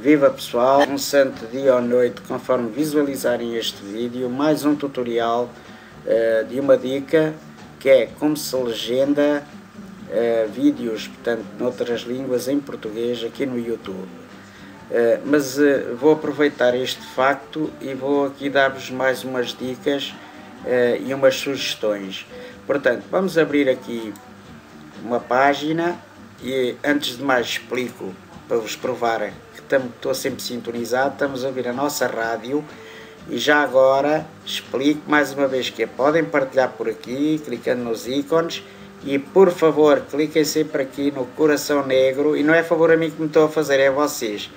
Viva pessoal, um santo dia ou noite, conforme visualizarem este vídeo, mais um tutorial uh, de uma dica que é como se legenda uh, vídeos, portanto, noutras línguas em português aqui no YouTube. Uh, mas vou aproveitar este facto e vou aqui dar-vos mais umas dicas e umas sugestões. Portanto, vamos abrir aqui uma página e antes de mais explico para vos provar estou sempre sintonizado, estamos a ouvir a nossa rádio e já agora explico mais uma vez que é, podem partilhar por aqui, clicando nos ícones e por favor cliquem sempre aqui no coração negro e não é favor a mim que me estou a fazer, é a vocês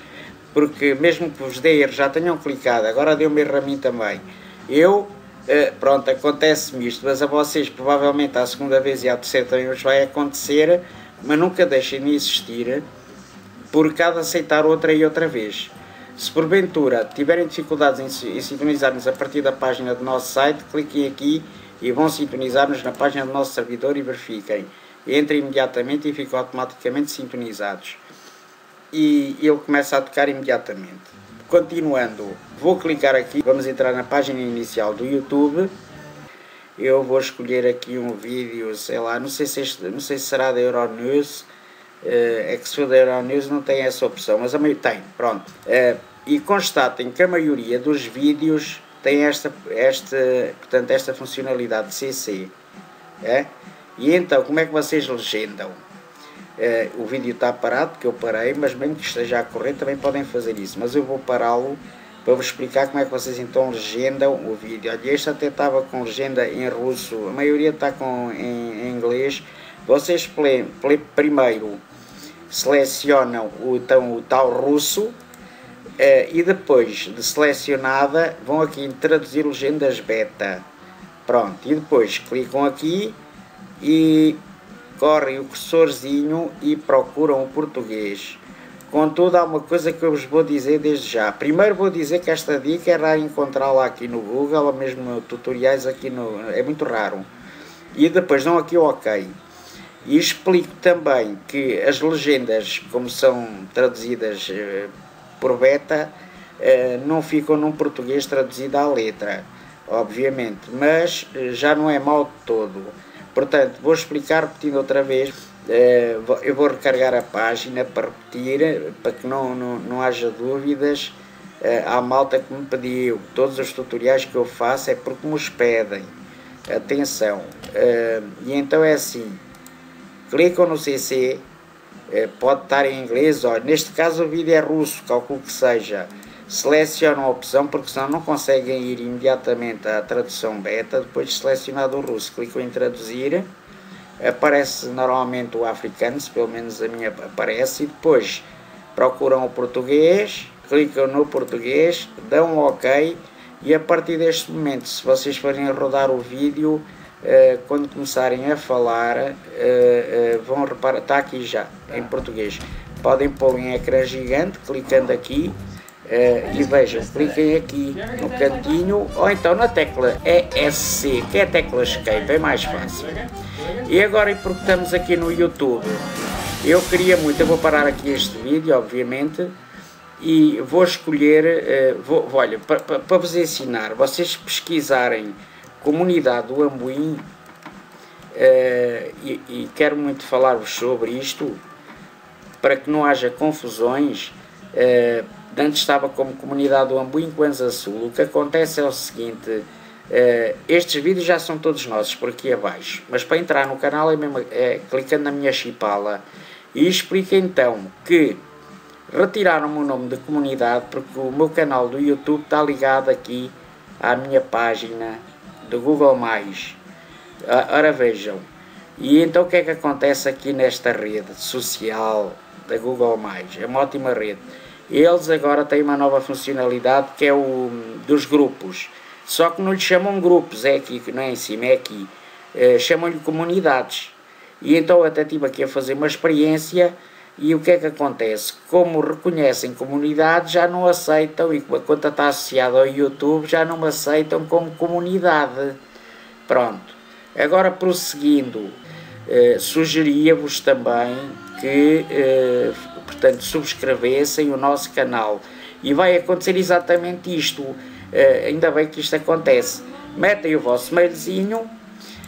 porque mesmo que vos dê erro já tenham clicado, agora deu-me erro a mim também. Eu, eh, pronto, acontece-me isto, mas a vocês provavelmente à segunda vez e à terceira também vos vai acontecer mas nunca deixem de insistir por cada aceitar outra e outra vez. Se porventura tiverem dificuldades em, em sintonizar-nos a partir da página do nosso site, cliquem aqui e vão sintonizar-nos na página do nosso servidor e verifiquem. Entrem imediatamente e ficam automaticamente sintonizados. E ele começa a tocar imediatamente. Continuando, vou clicar aqui, vamos entrar na página inicial do YouTube. Eu vou escolher aqui um vídeo, sei lá, não sei se, este, não sei se será da Euronews, é que se da Euronews não tem essa opção, mas a maioria tem, pronto. Eh, e constatem que a maioria dos vídeos tem esta, esta, portanto, esta funcionalidade de CC. É? E então, como é que vocês legendam? Eh, o vídeo está parado, porque eu parei, mas mesmo que esteja a correr também podem fazer isso. Mas eu vou pará-lo para vos explicar como é que vocês então legendam o vídeo. Olha, este até estava com legenda em russo, a maioria está com, em, em inglês. Vocês play, play, primeiro selecionam o, então, o tal russo eh, e depois de selecionada vão aqui em traduzir legendas beta. Pronto, e depois clicam aqui e correm o cursorzinho e procuram o português. Contudo, há uma coisa que eu vos vou dizer desde já. Primeiro vou dizer que esta dica era encontrá-la aqui no Google, ou mesmo tutoriais aqui no... é muito raro. E depois dão aqui o OK. E explico também que as legendas, como são traduzidas eh, por beta, eh, não ficam num português traduzido à letra, obviamente, mas eh, já não é mal de todo. Portanto, vou explicar repetindo outra vez. Eu vou recarregar a página para repetir, para que não, não, não haja dúvidas. Há malta que me pediu, todos os tutoriais que eu faço é porque me os pedem. Atenção. E então é assim clicam no CC, pode estar em inglês, ó, neste caso o vídeo é russo, calculo que seja. Selecionam a opção porque senão não conseguem ir imediatamente à tradução beta, depois de selecionado o russo, clicam em traduzir, aparece normalmente o africano, pelo menos a minha aparece, e depois procuram o português, clicam no português, dão um ok, e a partir deste momento, se vocês forem rodar o vídeo, quando começarem a falar, uh, uh, vão reparar, está aqui já, em português. Podem pôr em ecrã gigante, clicando aqui, e vejam, cliquem aqui no cantinho, ou então na tecla ESC, que é a tecla Escape, é mais fácil. E agora, porque estamos aqui no YouTube, eu queria muito, eu vou parar aqui este vídeo, obviamente, e vou escolher, vou, olha, para pa, pa vos ensinar, vocês pesquisarem comunidade do Ambuim, uh, e, e, quero muito falar-vos sobre isto, para que não haja confusões, uh, antes estava como comunidade do Ambuim Coenza Sul, o que acontece é o seguinte, uh, estes vídeos já são todos nossos por aqui abaixo, mas para entrar no canal é mesmo é, clicando na minha chipala, e explica então que retiraram-me o nome de comunidade porque o meu canal do YouTube está ligado aqui à minha página do Google+. Ora vejam, e então o que é que acontece aqui nesta rede social da Google+, é uma ótima rede. Eles agora têm uma nova funcionalidade que é o dos grupos, só que não lhe chamam grupos, é aqui, não é em cima, é aqui, é, chamam-lhe comunidades. E então até estive aqui a fazer uma experiência e o que é que acontece? Como reconhecem comunidade, já não aceitam, e a conta está associada ao YouTube, já não aceitam como comunidade. Pronto. Agora, prosseguindo, eh, sugeria-vos também que, eh, portanto subscrevessem o nosso canal. E vai acontecer exatamente isto, uh, ainda bem que isto acontece. Metem o vosso mailzinho,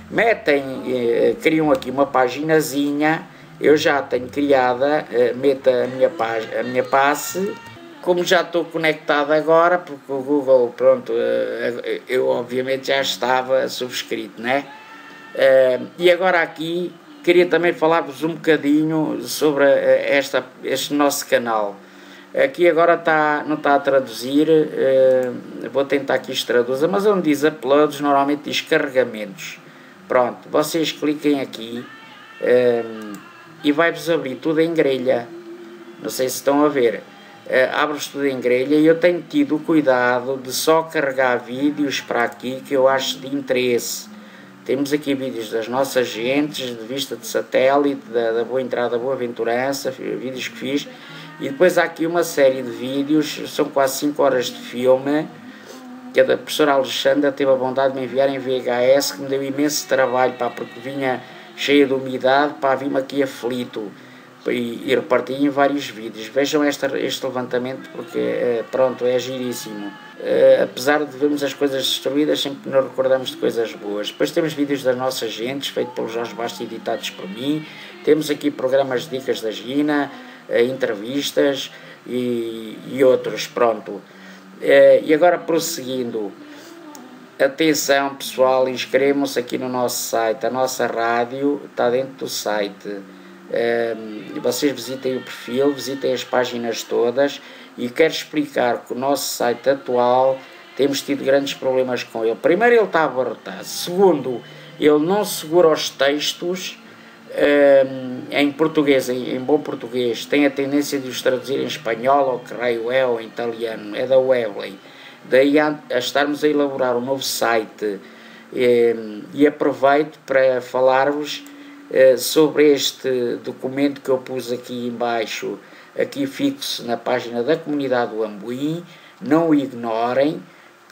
metem, uh, criam aqui uma paginazinha, eu já tenho criada, uh, meta a minha, a minha passe, como já estou conectado agora, porque o Google, pronto, eu obviamente já estava subscrito, né? E agora aqui queria também falar-vos um bocadinho sobre esta, este nosso canal. Aqui agora está, não está a traduzir, vou tentar que isto traduza, mas onde diz uploads, normalmente diz carregamentos. Pronto, vocês cliquem aqui e vai-vos abrir tudo em grelha. Não sei se estão a ver. Uh, Abre-vos tudo em grelha e eu tenho tido cuidado de só carregar vídeos para aqui que eu acho de interesse. Temos aqui vídeos das nossas gentes, de vista de satélite, da, da boa entrada, da boa aventurança, vídeos que fiz e depois há aqui uma série de vídeos, são quase 5 horas de filme, que a professora Alexandra teve a bondade de me enviar em VHS, que me deu imenso trabalho, pá, porque vinha cheia de umidade, pá, vim-me aqui aflito e, e reparti em vários vídeos. Vejam esta, este levantamento porque, é, pronto, é giríssimo. É, apesar de vermos as coisas destruídas, sempre nos recordamos de coisas boas. Depois temos vídeos das nossas gentes, feitos pelo Jorge Bastos e editados por mim. Temos aqui programas de dicas da Gina, entrevistas e, e outros, pronto. E agora prosseguindo, atenção pessoal, inscrevam-se aqui no nosso site, a nossa rádio está dentro do site. Eh, vocês visitem o perfil, visitem as páginas todas e quero explicar que o nosso site atual temos tido grandes problemas com ele. Primeiro, ele está abarrotado. Segundo, ele não segura os textos em português, em, bom português, tem a tendência de os traduzir em espanhol, ou é, ou em italiano, é da Webley. Daí a, a estarmos a elaborar um novo site e aproveito para falar-vos eh, sobre este documento que eu pus aqui embaixo, aqui fixo na página da comunidade do Ambuim, não o ignorem,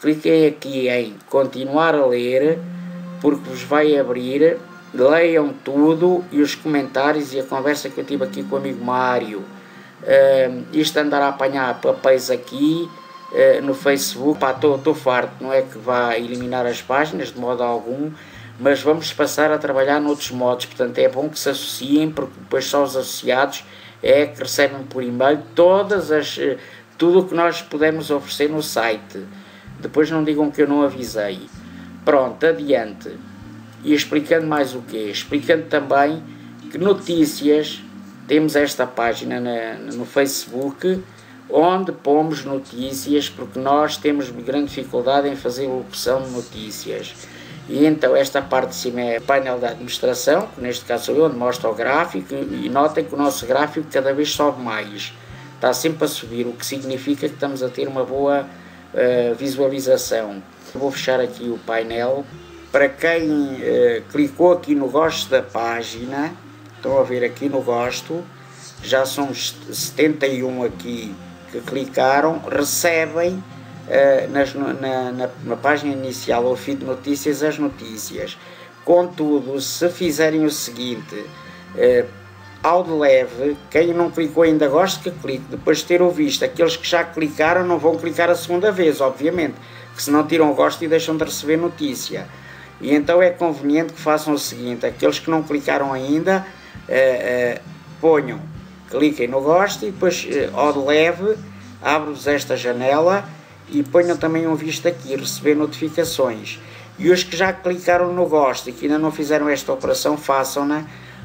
cliquem aqui em continuar a ler, porque vos vai abrir. Leiam tudo e os comentários e a conversa que eu tive aqui com o amigo Mário. Uh, isto andar a apanhar papéis aqui no Facebook, estou farto, não é que vá eliminar as páginas de modo algum, mas vamos passar a trabalhar noutros modos, portanto é bom que se associem, porque depois só os associados é que recebem por e-mail todas as, uh, tudo o que nós podemos oferecer no site. Depois não digam que eu não avisei. Pronto, adiante. E explicando mais o quê? Explicando também que notícias, temos esta página na, no Facebook, onde pomos notícias, porque nós temos grande dificuldade em fazer locução de notícias. E então esta parte de cima é painel da administração, que neste caso sou eu, onde mostra o gráfico, e notem que o nosso gráfico cada vez sobe mais. Está sempre a subir, o que significa que estamos a ter uma boa uh, visualização. Vou fechar aqui o painel para quem eh, clicou aqui no gosto da página, estão a ver aqui no gosto, já são 71 aqui que clicaram, recebem eh, nas, na, na, na, página inicial ou feed de notícias as notícias. Contudo, se fizerem o seguinte, eh, ao de leve, quem não clicou ainda gosta que clique, depois de ter o visto, aqueles que já clicaram não vão clicar a segunda vez, obviamente, que senão tiram o gosto e deixam de receber notícia. E então é conveniente que façam o seguinte: aqueles que não clicaram ainda, eh, ponham, cliquem no gosto e depois, eh, ao de leve, abre-vos esta janela e ponham também um visto aqui, receber notificações. E os que já clicaram no gosto e que ainda não fizeram esta operação, façam-na,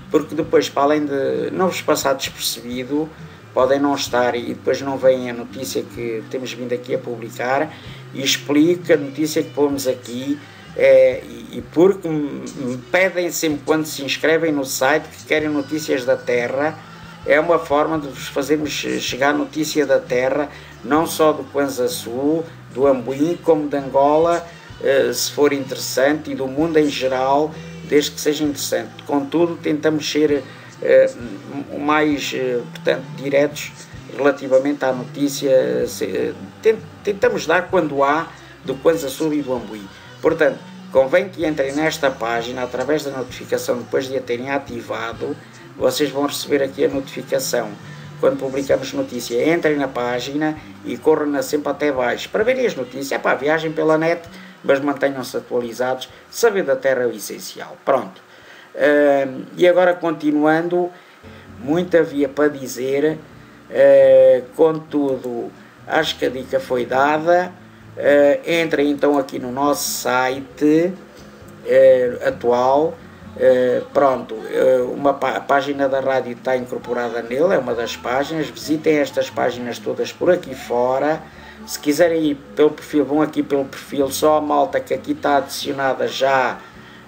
porque depois, para além de não vos passar despercebido, podem não estar e depois não vem a notícia que temos vindo aqui a publicar e explico a notícia que pomos aqui é, e, porque me pedem sempre quando se inscrevem no site que querem notícias da Terra, é uma forma de vos fazermos chegar notícia da Terra, não só do Kwanza Sul, do Ambuim, como de Angola, eh, se for interessante, e do mundo em geral, desde que seja interessante. Contudo, tentamos ser eh, mais, eh, portanto, diretos relativamente à notícia, tentamos dar quando há do Kwanza Sul e do Ambuim. Portanto, convém que entrem nesta página através da notificação depois de a terem ativado, vocês vão receber aqui a notificação. quando publicamos notícia, entrem na página e corram sempre até baixo para verem as notícias. É para viagem pela net, mas mantenham-se atualizados. Saber da Terra é o essencial. Pronto. Uh, e agora continuando, muito havia para dizer, uh, contudo, acho que a dica foi dada. Uh, entrem então aqui no nosso site uh, atual Uh, pronto, uh, uma a página da rádio está incorporada nele, é uma das páginas. Visitem estas páginas todas por aqui fora. Se quiserem ir pelo perfil, vão aqui pelo perfil. Só a malta que aqui está adicionada já,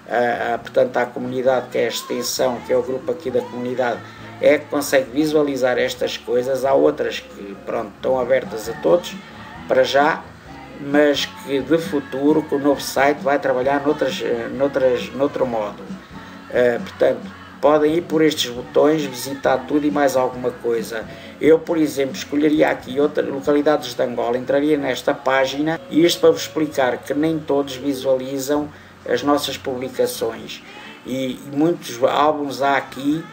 uh, portanto, à comunidade, que é a extensão, que é o grupo aqui da comunidade, é que consegue visualizar estas coisas. Há outras que, pronto, estão abertas a todos, para já mas que de futuro, com o novo site, vai trabalhar noutras, noutras, noutro modo. Uh, portanto, podem ir por estes botões, visitar tudo e mais alguma coisa. Eu, por exemplo, escolheria aqui outras localidades de Angola, entraria nesta página e isto para vos explicar que nem todos visualizam as nossas publicações. E, e muitos álbuns há aqui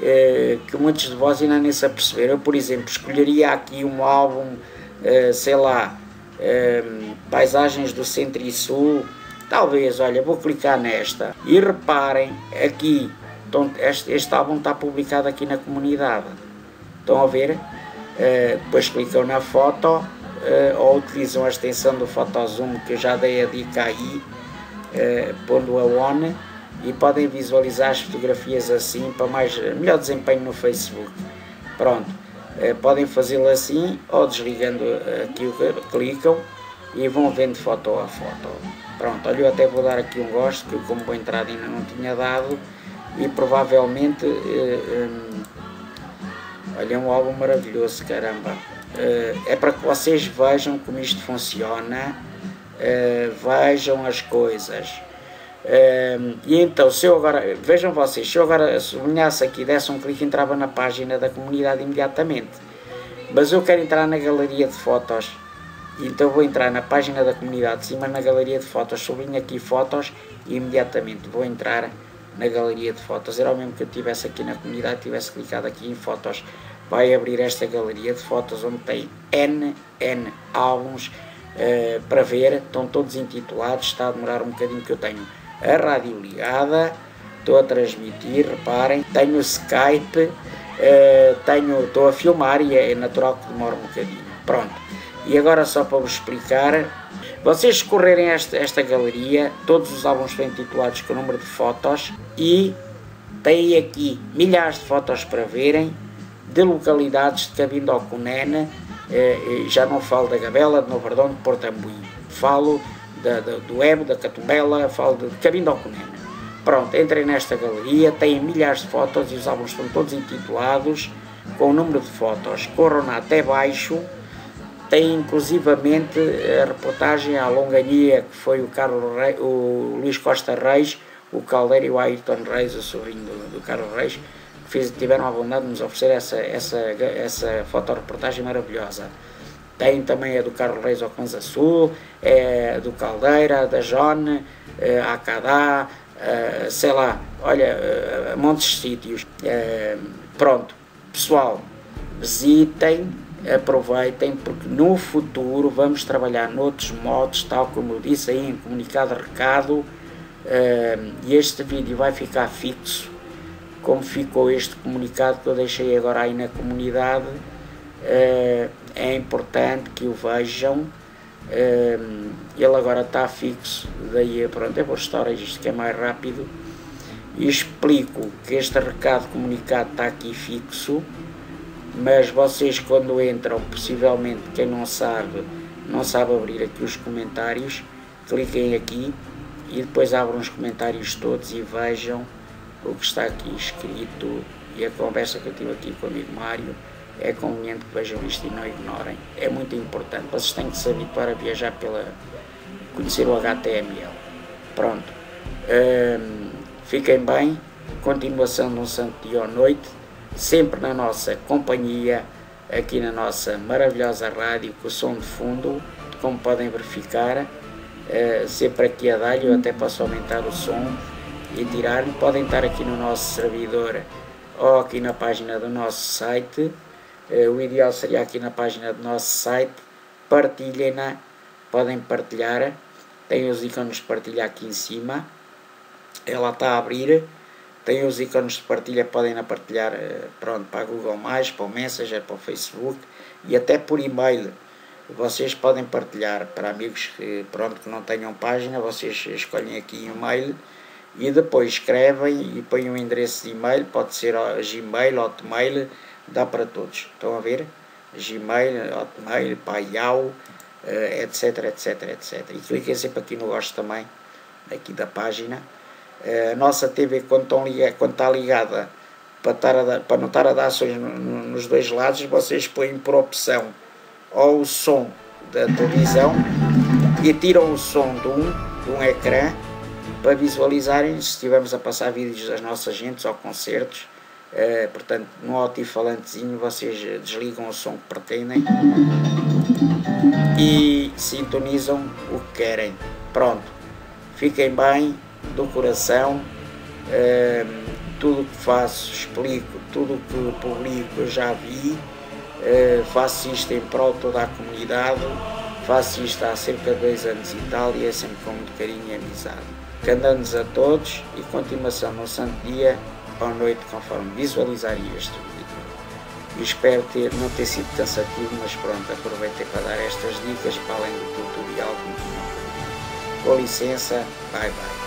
eh, que muitos de vós ainda nem se aperceberam. Eu, por exemplo, escolheria aqui um álbum, eh, sei lá, eh, Paisagens do Centro e Sul, Talvez, olha, vou clicar nesta e reparem aqui, então, este, este álbum está publicado aqui na comunidade. Estão a ver? Uh, depois clicam na foto uh, ou utilizam a extensão do Photozoom que eu já dei a dica aí, uh, pondo a on e podem visualizar as fotografias assim para mais, melhor desempenho no Facebook. Pronto, podem fazê-lo assim ou desligando aqui o que clicam e vão vendo foto a foto. Pronto, olha, eu até vou dar aqui um gosto, que como boa entrada ainda não tinha dado, e provavelmente, eh, eh, olha, é um álbum maravilhoso, caramba. Eh, é para que vocês vejam como isto funciona, eh, vejam as coisas. E então, se eu agora, vejam vocês, se eu agora sublinhasse aqui, desse um clique, entrava na página da comunidade imediatamente. Mas eu quero entrar na galeria de fotos então vou entrar na página da comunidade de cima na galeria de fotos, sublinho aqui fotos e imediatamente vou entrar na galeria de fotos. Era o mesmo que eu tivesse aqui na comunidade, tivesse clicado aqui em fotos, vai abrir esta galeria de fotos onde tem N, N álbuns uh, para ver, estão todos intitulados, está a demorar um bocadinho que eu tenho a rádio ligada, estou a transmitir, reparem, tenho Skype, uh, tenho, estou a filmar e é natural que demore um bocadinho. Pronto. E agora só para vos explicar, vocês escorrerem esta, esta galeria, todos os álbuns estão intitulados com o número de fotos e tem aqui milhares de fotos para verem de localidades de Cabindo Cunene, eh, eh, já não falo da Gabela, de Novo Redondo, de Portambuí, falo da, da, do Ebo, da Catumbela, falo de Cabindo Cunene. Pronto, entrem nesta galeria, têm milhares de fotos e os álbuns estão todos intitulados com o número de fotos. Corram até baixo tem inclusivamente a reportagem à Longania, que foi o, Carlos o Luís Costa Reis, o Caldeiro e o Ayrton Reis, o sobrinho do, do Carlos Reis, que fez, tiveram a bondade de nos oferecer essa, essa, essa fotoreportagem maravilhosa. Tem também a do Carlos Reis ao Canza Sul, é, do Caldeira, da Jone, é, a Cadá, é, sei lá, olha, é, montes de sítios. É, pronto, pessoal, visitem, aproveitem porque no futuro vamos trabalhar noutros modos, tal como eu disse aí em comunicado recado, uh, e este vídeo vai ficar fixo, como ficou este comunicado que eu deixei agora aí na comunidade, uh, é importante que o vejam, uh, ele agora está fixo, daí pronto, eu vou restaurar isto que é mais rápido, e explico que este recado comunicado está aqui fixo, mas vocês quando entram, possivelmente quem não sabe, não sabe abrir aqui os comentários, cliquem aqui e depois abram os comentários todos e vejam o que está aqui escrito e a conversa que eu tive aqui com o amigo Mário é conveniente que vejam isto e não ignorem. É muito importante, vocês têm que se habituar a viajar pela conhecer o HTML. Pronto. Fiquem bem. Continuação de um santo dia à noite sempre na nossa companhia, aqui na nossa maravilhosa rádio, com o som de fundo, como podem verificar, uh, sempre aqui a dar eu até posso aumentar o som e tirar podem estar aqui no nosso servidor ou aqui na página do nosso site, Uh, o ideal seria aqui na página do nosso site, partilhem-na, podem partilhar, tem os ícones de partilha aqui em cima, ela está a abrir, tem os ícones de partilha, podem na partilhar uh, pronto, para a Google+, para o Messenger, para o Facebook e até por e-mail vocês podem partilhar para amigos que, pronto, que não tenham página, vocês escolhem aqui e-mail e depois escrevem e põem um endereço de e-mail, pode ser Gmail, Hotmail, dá para todos. Estão a ver? Gmail, Hotmail, Payal, etc, etc, etc. E cliquem sempre aqui no gosto também, aqui da página. Eh, a nossa TV, quando, estão quando está ligada, para, estar a, para não estar a dar ações nos dois lados, vocês põem por opção ou o som da televisão e tiram o som de um, de um ecrã para visualizarem se estivermos a passar vídeos das nossas gentes ou concertos. Uh, portanto, no altifalantezinho vocês desligam o som que pretendem e sintonizam o que querem. Pronto, fiquem bem do coração. Uh, tudo o que faço, explico, tudo o que publico eu já vi. Uh, faço isto em prol de toda a comunidade, faço isto há cerca de dois anos e tal e é sempre com muito carinho e amizade. Cantando-nos a todos e continuação no santo dia ou noite conforme visualizarem este vídeo. E espero ter, não ter sido cansativo, mas pronto, aproveitei para dar estas dicas para além do tutorial. Com licença, bye bye.